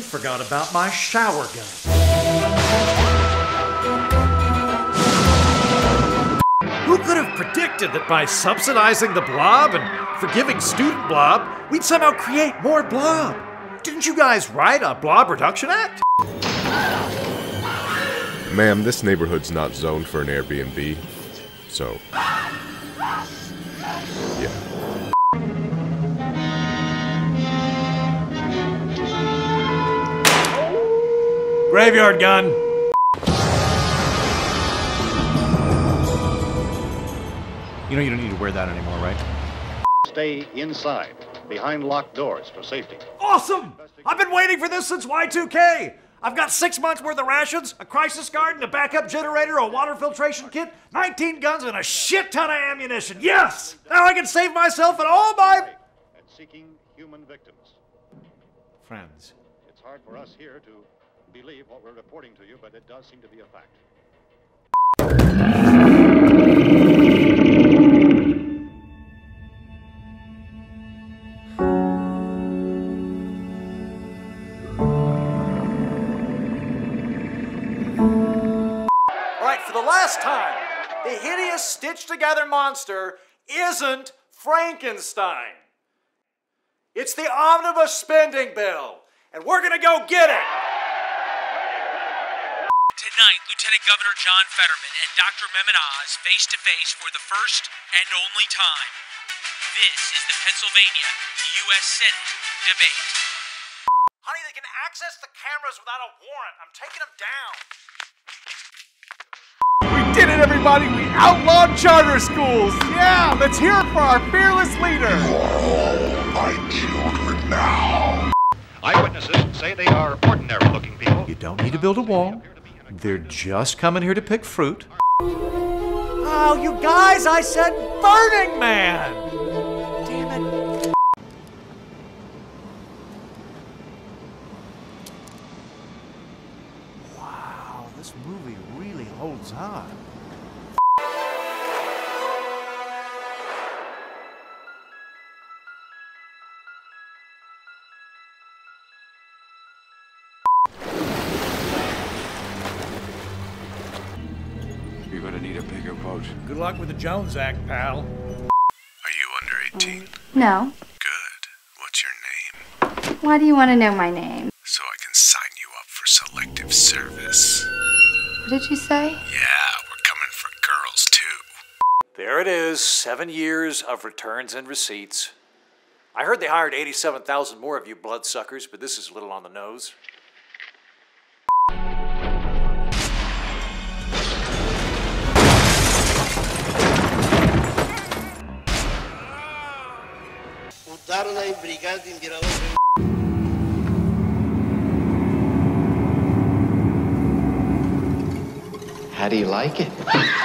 forgot about my shower gun. Who could have predicted that by subsidizing the blob and forgiving student blob, we'd somehow create more blob? Didn't you guys write a Blob Reduction Act? Ma'am, this neighborhood's not zoned for an Airbnb, so. Graveyard gun. You know you don't need to wear that anymore, right? Stay inside, behind locked doors for safety. Awesome! I've been waiting for this since Y2K! I've got six months worth of rations, a crisis guard, and a backup generator, a water filtration kit, 19 guns, and a shit ton of ammunition. Yes! Now I can save myself and all my And seeking human victims. friends. It's hard for us here to believe what we're reporting to you, but it does seem to be a fact. All right, for the last time, the hideous stitched together monster isn't Frankenstein. It's the omnibus spending bill, and we're gonna go get it. Tonight, Lieutenant Governor John Fetterman and Dr. Mehmet Oz face to face for the first and only time. This is the Pennsylvania U.S. Senate debate. Honey, they can access the cameras without a warrant. I'm taking them down. We did it, everybody! We outlawed charter schools! Yeah, let's hear it for our fearless leader! You are All my children now. Eyewitnesses say they are ordinary looking people. You don't need to build a wall. They're just coming here to pick fruit. Oh, you guys, I said Burning Man! Damn it. Wow, this movie really holds on. Bigger boat. Good luck with the Jones Act, pal. Are you under 18? No. Good. What's your name? Why do you want to know my name? So I can sign you up for selective service. What did you say? Yeah, we're coming for girls too. There it is, seven years of returns and receipts. I heard they hired 87,000 more of you bloodsuckers, but this is a little on the nose. Ударна и бригаден генерал How do you like it?